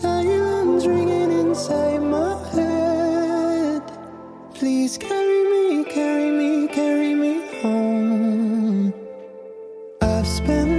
silence ringing inside my head. Please carry me, carry me, carry me home. I've spent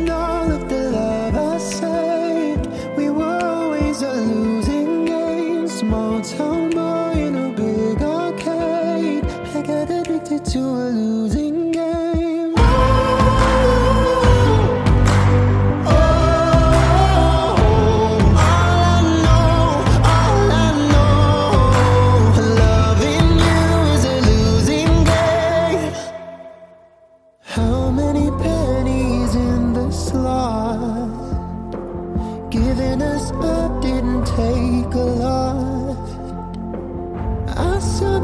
Giving us up didn't take a lot. I saw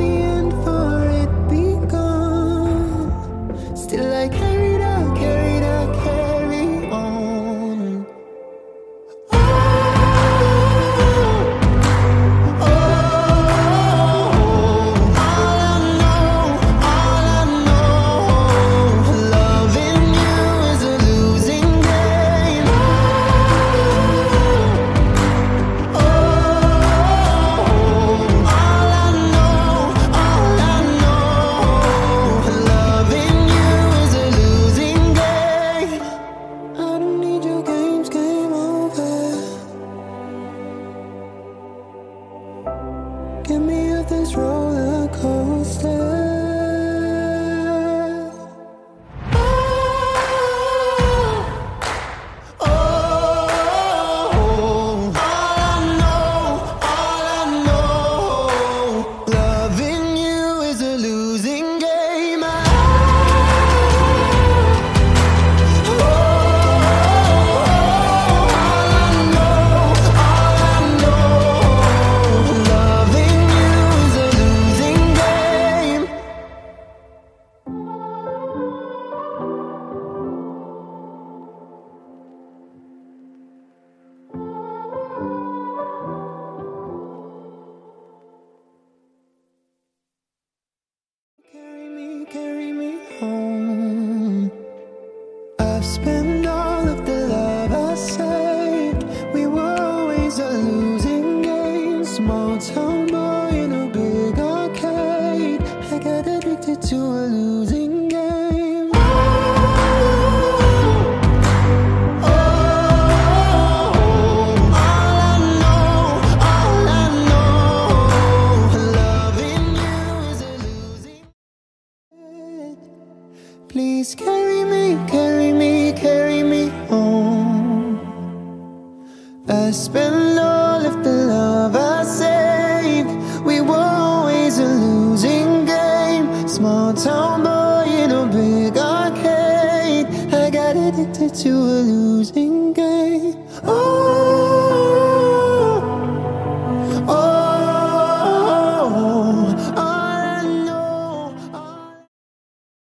spend all of the love I saved. We were always a losing game. Small town boy in a big arcade. I got addicted to a losing game. Oh, oh, oh, all I know, all I know, loving you is a losing. Game. Please carry me, carry. spend all of the love I saved. We were always a losing game. Small town boy in a big arcade. I got addicted to a